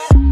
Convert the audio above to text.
you